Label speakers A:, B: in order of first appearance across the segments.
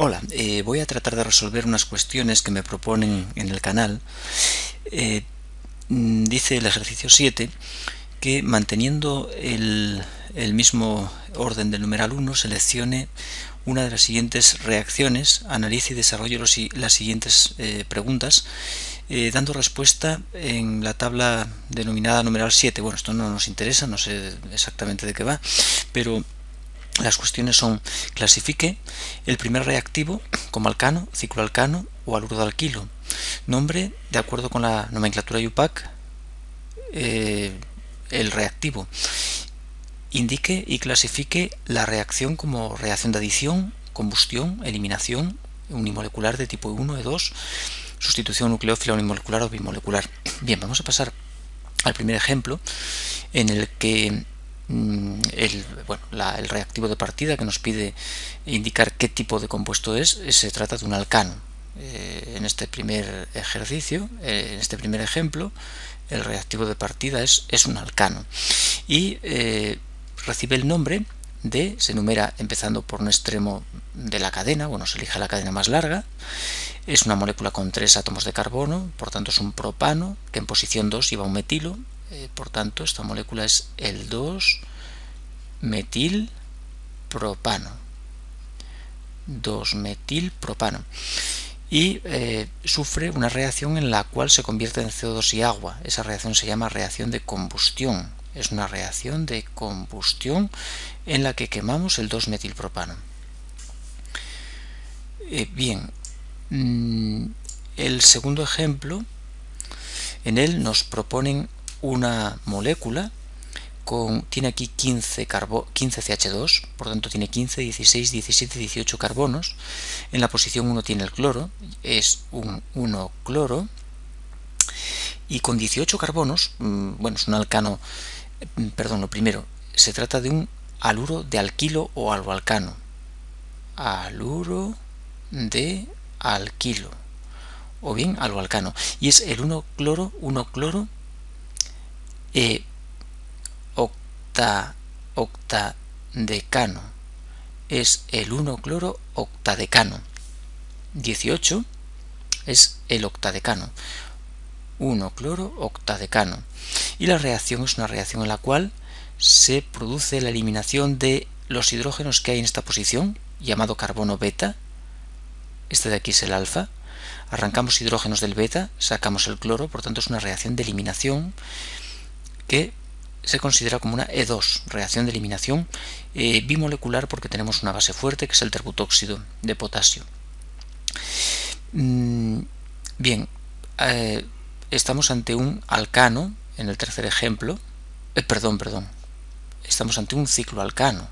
A: Hola, eh, voy a tratar de resolver unas cuestiones que me proponen en el canal. Eh, mm, dice el ejercicio 7 que manteniendo el, mismo orden del numeral 1 seleccione una de las siguientes reacciones, analice y desarrolle las siguientes eh, preguntas, dando respuesta en la tabla denominada numeral 7. Bueno, esto no nos interesa, no sé exactamente de qué va, pero las cuestiones son clasifique el primer reactivo como alcano, cicloalcano o aluro de alquilo. Nombre, de acuerdo con la nomenclatura UPAC, eh, el reactivo. Indique y clasifique la reacción como reacción de adición, combustión, eliminación, unimolecular de tipo 1, E2, sustitución nucleófila unimolecular o bimolecular. Bien, vamos a pasar al primer ejemplo en el que el, bueno, el reactivo de partida que nos pide indicar qué tipo de compuesto es, se trata de un alcano. Eh, en este primer ejercicio, eh, en este primer ejemplo, el reactivo de partida es, es un alcano y eh, recibe el nombre de, se enumera empezando por un extremo de la cadena, bueno, se elige la cadena más larga, es una molécula con tres átomos de carbono, por tanto es un propano, que en posición 2 lleva un metilo, eh, por tanto, esta molécula es el 2-metilpropano. 2-metilpropano. Y eh, sufre una reacción en la cual se convierte en CO2 y agua. Esa reacción se llama reacción de combustión. Es una reacción de combustión en la que quemamos el 2-metilpropano. Eh, bien, mm, el segundo ejemplo, en él nos proponen una molécula con, tiene aquí 15, carbo, 15 CH2, por tanto tiene 15, 16, 17, 18 carbonos. En la posición 1 tiene el cloro, es un 1 cloro. Y con 18 carbonos, mm, bueno, es un alcano, mm, perdón, lo primero, se trata de un aluro de alquilo o aloalcano. Aluro de alquilo o bien aloalcano y es el 1 cloro 1 cloro e octa, octadecano es el 1-cloro octadecano. 18 es el octadecano. 1-cloro octadecano. Y la reacción es una reacción en la cual se produce la eliminación de los hidrógenos que hay en esta posición, llamado carbono beta. Este de aquí es el alfa. Arrancamos hidrógenos del beta, sacamos el cloro, por tanto es una reacción de eliminación que se considera como una E2, reacción de eliminación eh, bimolecular porque tenemos una base fuerte que es el terbutóxido de potasio. Mm, bien, eh, estamos ante un alcano, en el tercer ejemplo, eh, perdón, perdón, estamos ante un cicloalcano,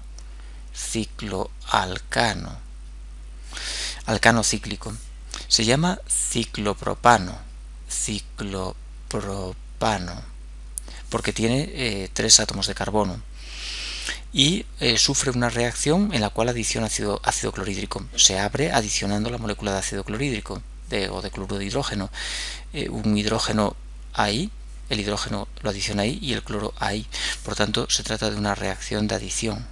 A: cicloalcano, alcano cíclico, se llama ciclopropano, ciclopropano porque tiene eh, tres átomos de carbono y eh, sufre una reacción en la cual adiciona ácido, ácido clorhídrico. Se abre adicionando la molécula de ácido clorhídrico de, o de cloruro de hidrógeno. Eh, un hidrógeno ahí, el hidrógeno lo adiciona ahí y el cloro ahí. Por tanto, se trata de una reacción de adición.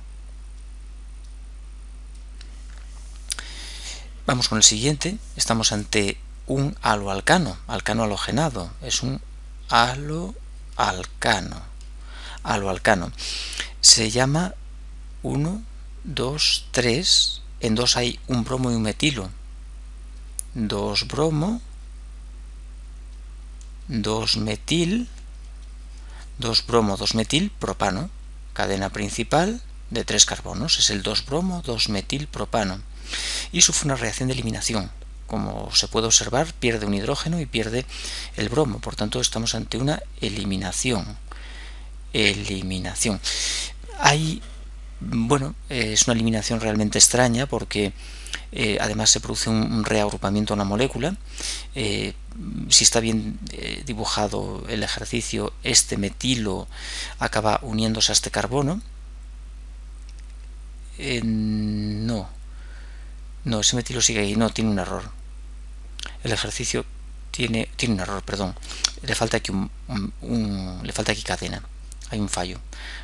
A: Vamos con el siguiente. Estamos ante un haloalcano, alcano halogenado. Es un halo alcano. Aloalcano. Se llama 1, 2, 3. En 2 hay un bromo y un metilo. 2 bromo, 2 metil, 2 bromo, 2 metil, propano. Cadena principal de 3 carbonos. Es el 2 bromo, 2 metil, propano. Y sufre una reacción de eliminación como se puede observar, pierde un hidrógeno y pierde el bromo. Por tanto, estamos ante una eliminación. Eliminación. Hay, bueno, es una eliminación realmente extraña porque eh, además se produce un, reagrupamiento en la molécula. Eh, si está bien eh, dibujado el ejercicio, este metilo acaba uniéndose a este carbono. no, no, ese metilo sigue ahí, no, tiene un error. El ejercicio tiene, tiene un error, perdón. Le falta aquí un, le falta aquí cadena. hay un fallo.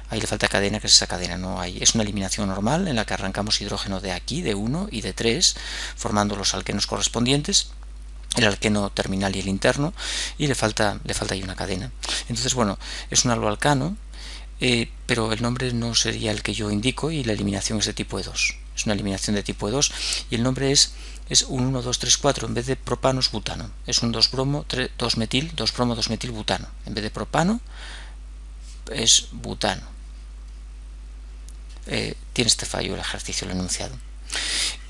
A: Ahí le falta cadena, que es esa cadena, no hay. Es una eliminación normal en la que arrancamos hidrógeno de aquí, de 1 y de 3, formando los alquenos correspondientes el alqueno terminal y el interno y le falta le falta ahí una cadena entonces bueno es un aloalcano eh, pero el nombre no sería el que yo indico y la eliminación es de tipo E2 es una eliminación de tipo E2 y el nombre es es un 1, 2, 3, 4, en vez de propano es butano. Es un 2 bromo, 3, 2 metil, 2 bromo, 2 metil butano. En vez de propano es butano. Eh, tiene este fallo el ejercicio, el enunciado.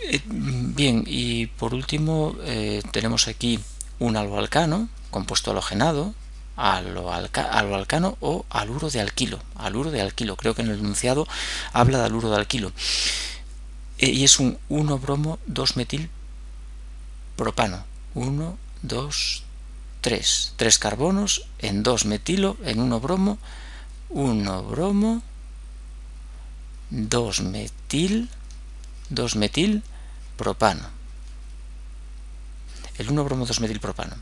A: Eh, bien, y por último eh, tenemos aquí un aloalcano, compuesto halogenado, aloalcano o aluro de alquilo. Aluro de alquilo, creo que en el enunciado habla de aluro de alquilo. Eh, y es un 1 bromo 2 metil propano. 1, 2, 3. 3 carbonos en 2 metilo, en 1 bromo, 1 bromo, 2 metil, 2 metil propano. El 1 bromo 2 metil propano.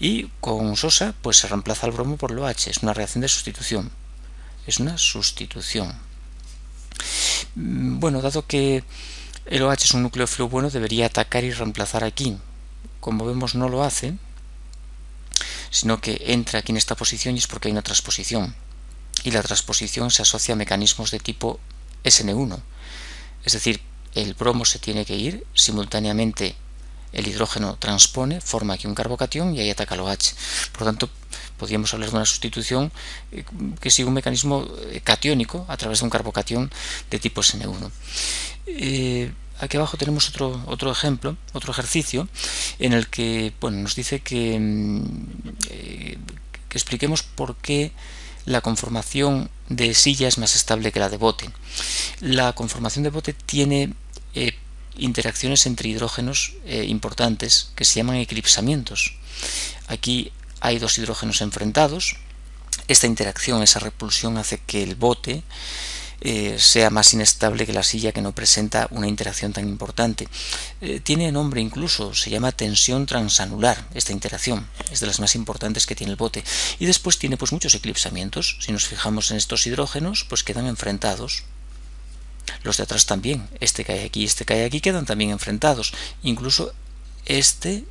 A: Y con sosa pues se reemplaza el bromo por el OH, es una reacción de sustitución. Es una sustitución. Mm, bueno, dado que el OH es un nucleófilo bueno, debería atacar y reemplazar aquí. Como vemos no lo hace, sino que entra aquí en esta posición y es porque hay una transposición. Y la transposición se asocia a mecanismos de tipo SN1. Es decir, el bromo se tiene que ir, simultáneamente el hidrógeno transpone, forma aquí un carbocatión y ahí ataca el OH. Por lo tanto, podríamos hablar de una sustitución eh, que sigue un mecanismo eh, catiónico a través de un carbocatión de tipo SN1. Eh, aquí abajo tenemos otro, otro ejemplo, otro ejercicio, en el que bueno, nos dice que, mm, que expliquemos por qué la conformación de silla es más estable que la de bote. La conformación de bote tiene interacciones entre hidrógenos importantes que se llaman eclipsamientos. Aquí hay dos hidrógenos enfrentados. Esta interacción, esa repulsión hace que el bote eh, sea más inestable que la silla que no presenta una interacción tan importante. Eh, tiene nombre incluso, se llama tensión transanular esta interacción, es de las más importantes que tiene el bote. Y después tiene pues muchos eclipsamientos, si nos fijamos en estos hidrógenos pues quedan enfrentados. Los de atrás también, este que hay aquí este que hay aquí quedan también enfrentados. Incluso este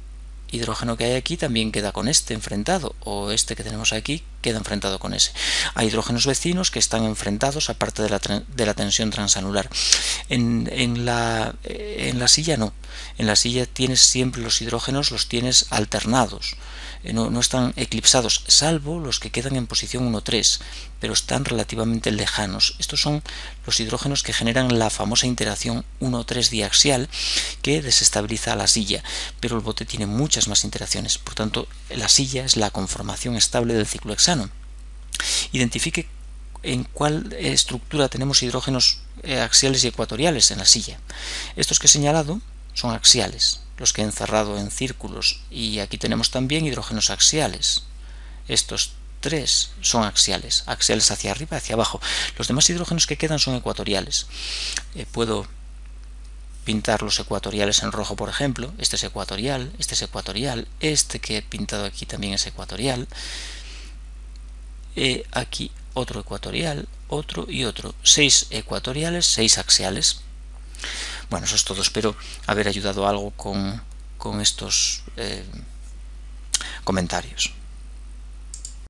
A: hidrógeno que hay aquí también queda con este enfrentado, o este que tenemos aquí queda enfrentado con ese. Hay hidrógenos vecinos que están enfrentados aparte de la, de la tensión transanular. La, en la silla no. En la silla tienes siempre los hidrógenos, los tienes alternados. Eh, no, están eclipsados, salvo los que quedan en posición 1-3, pero están relativamente lejanos. Estos son los hidrógenos que generan la famosa interacción 1-3 diaxial que desestabiliza a la silla, pero el bote tiene muchas más interacciones, por tanto la silla es la conformación estable del ciclo hexano. Identifique en cuál estructura tenemos hidrógenos eh, axiales y ecuatoriales en la silla. Estos que he señalado son axiales, los que he encerrado en círculos y aquí tenemos también hidrógenos axiales. Estos tres son axiales, axiales hacia arriba, hacia abajo. Los demás hidrógenos que quedan son ecuatoriales. Eh, puedo pintar los ecuatoriales en rojo, por ejemplo. Este es ecuatorial, este es ecuatorial, este que he pintado aquí también es ecuatorial. Eh, aquí otro ecuatorial, otro y otro. Seis ecuatoriales, seis axiales. Bueno, eso es todo. Espero haber ayudado algo con, con estos eh, comentarios.